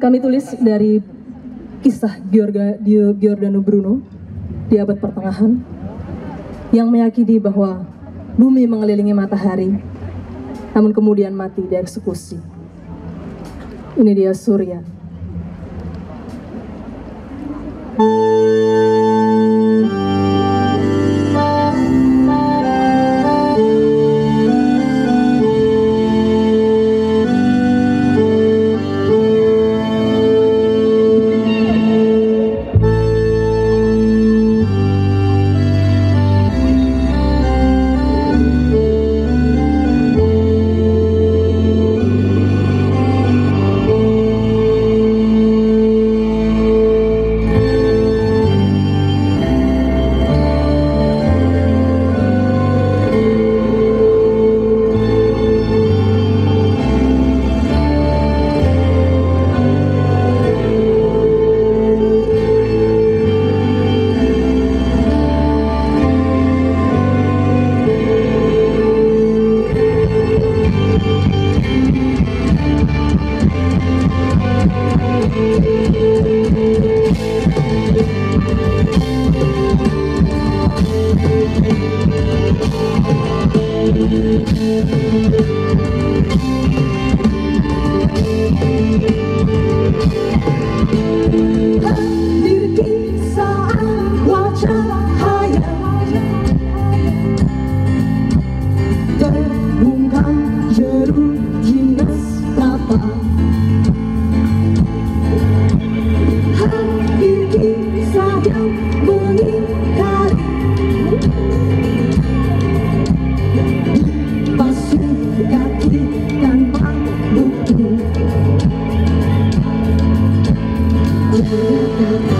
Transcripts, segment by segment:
kami tulis dari kisah Giorga, Giordano Bruno di abad pertengahan yang meyakini bahwa bumi mengelilingi matahari namun kemudian mati dieksekusi. Ini dia Surya. Terungkap jeruk jinas kapal 我。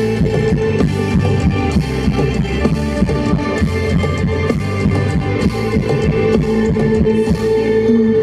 Thank you.